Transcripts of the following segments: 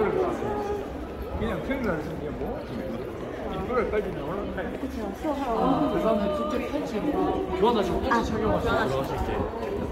그러니까 그냥 생각을 했으면 이게 뭐 이거까지는 올라가요. 그쵸 수업하러 아, 그 사람들이 직접 팬츠로 교환하시고 팬츠 착용하시고. 아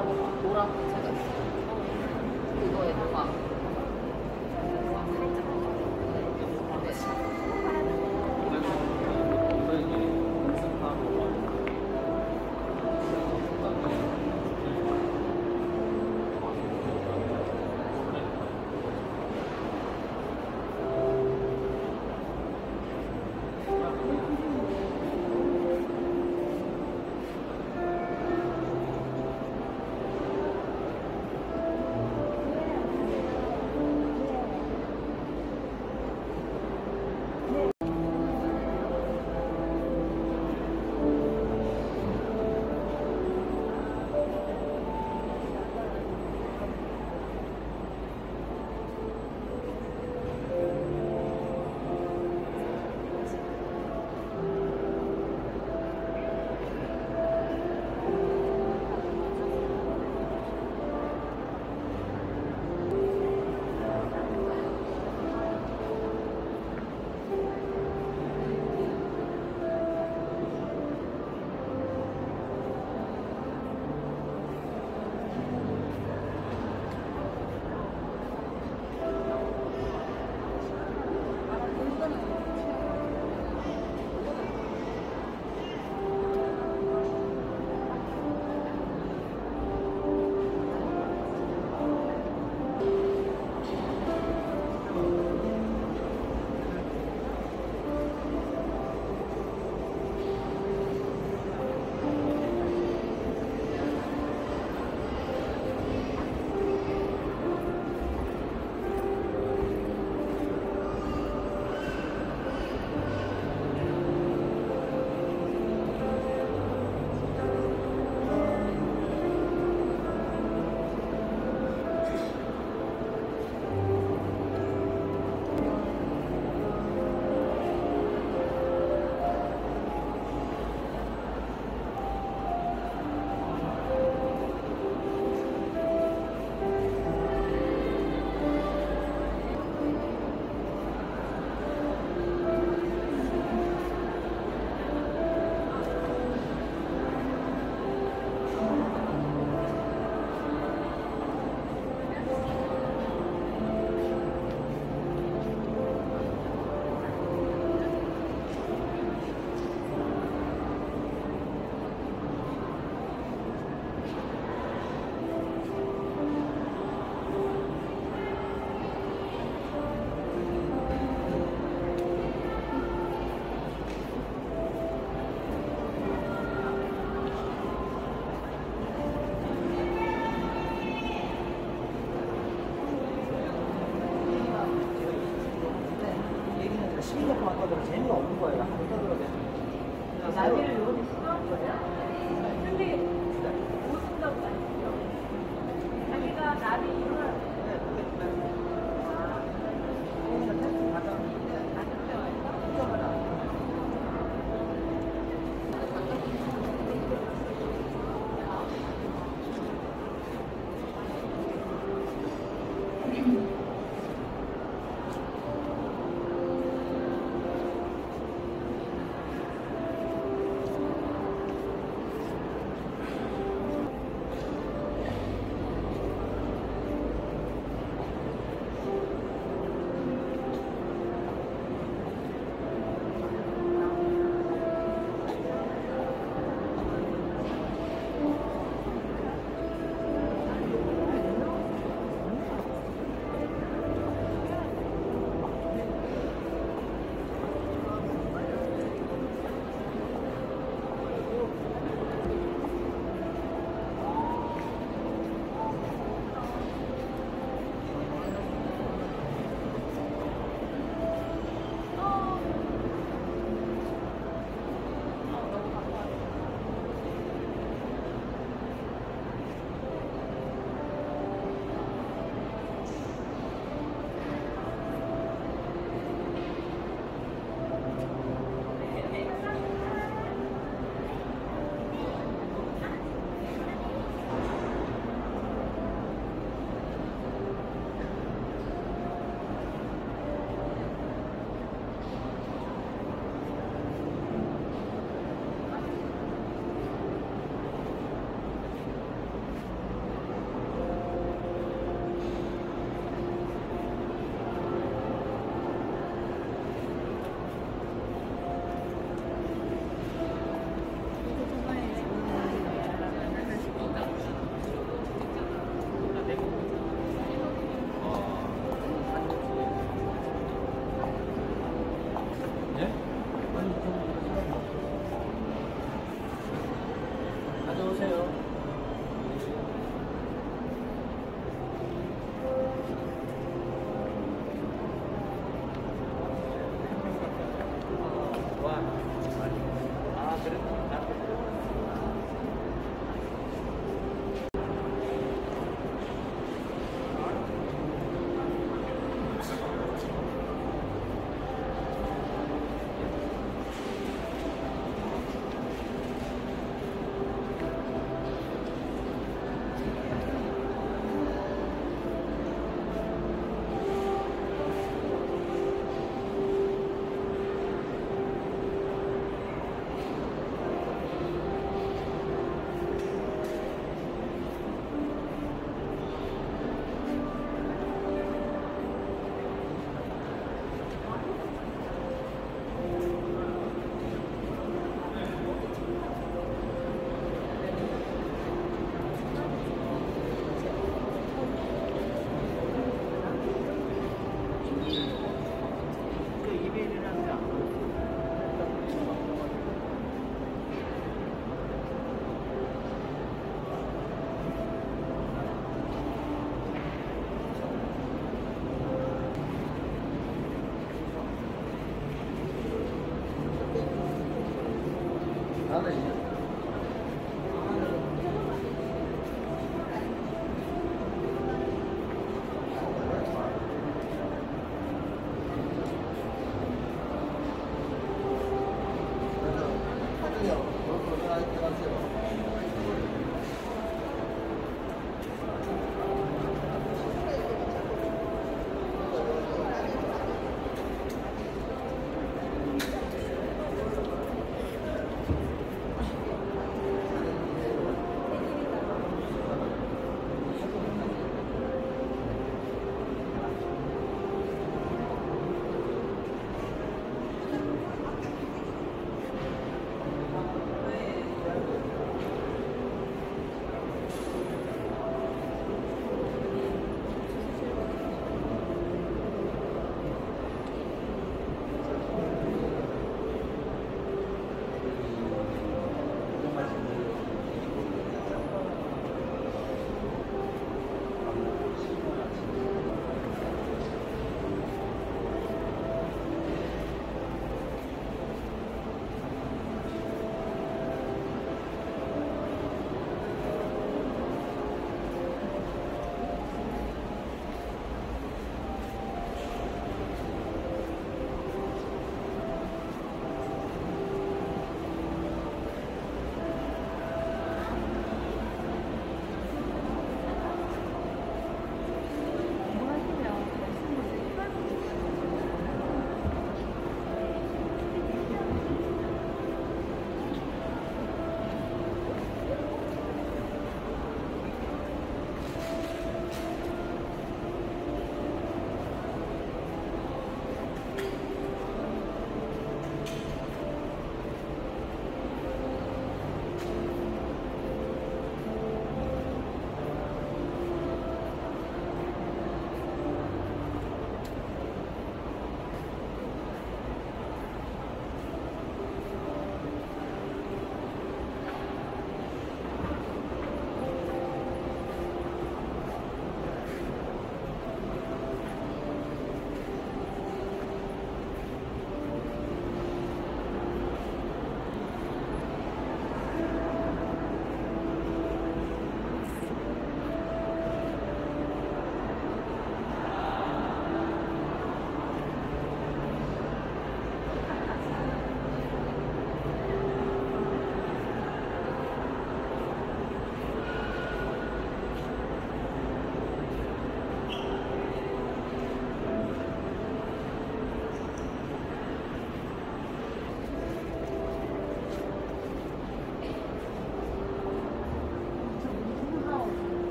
정확하게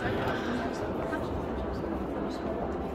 Thank you.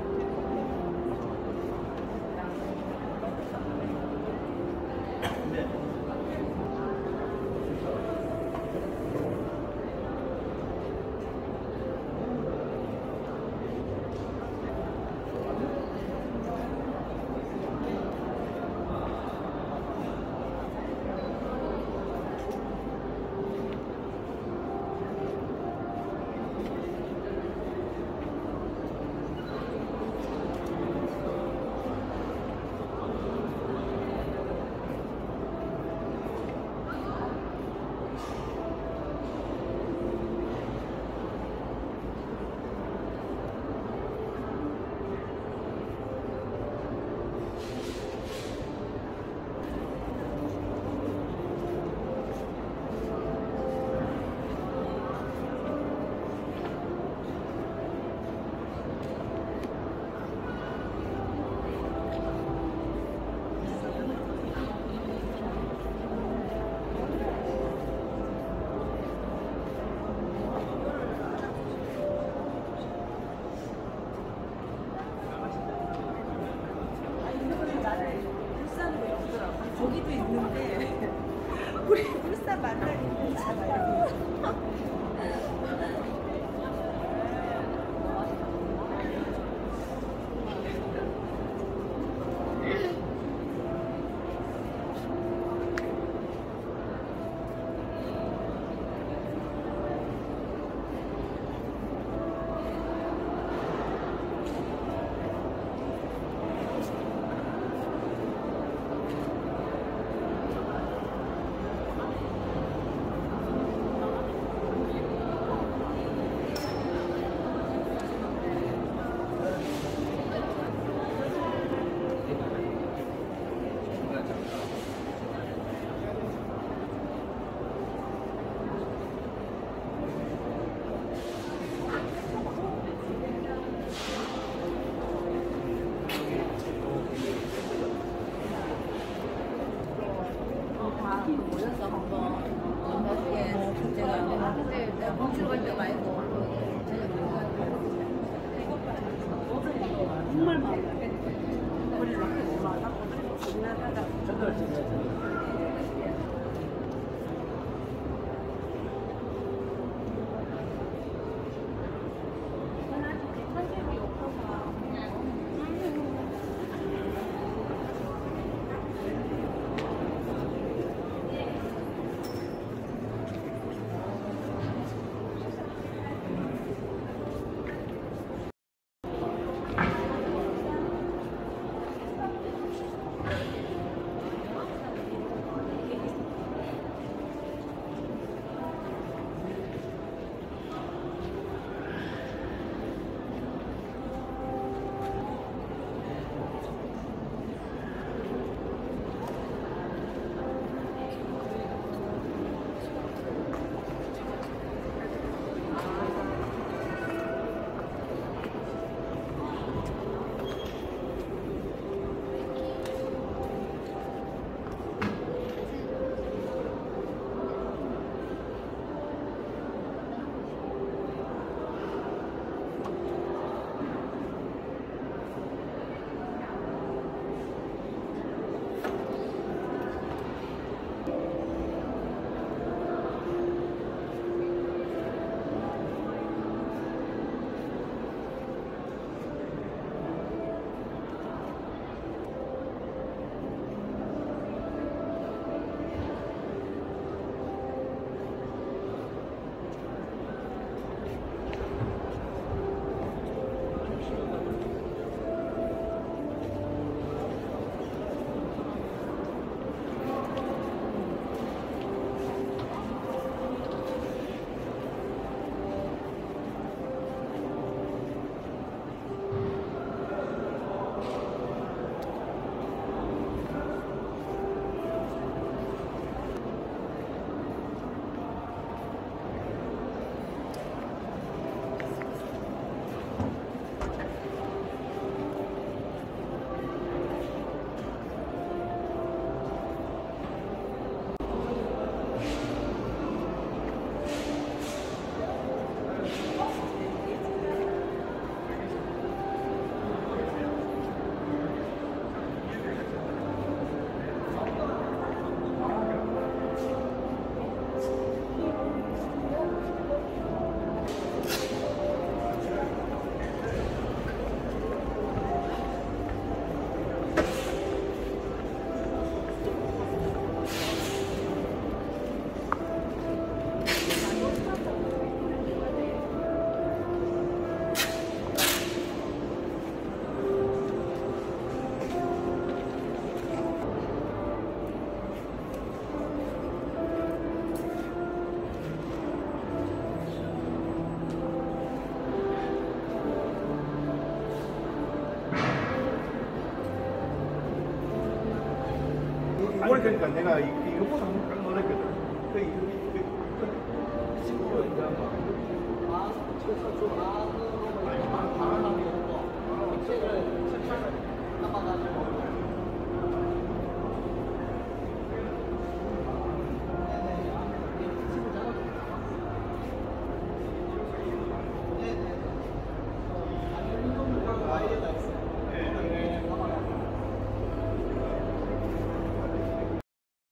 이걸 그러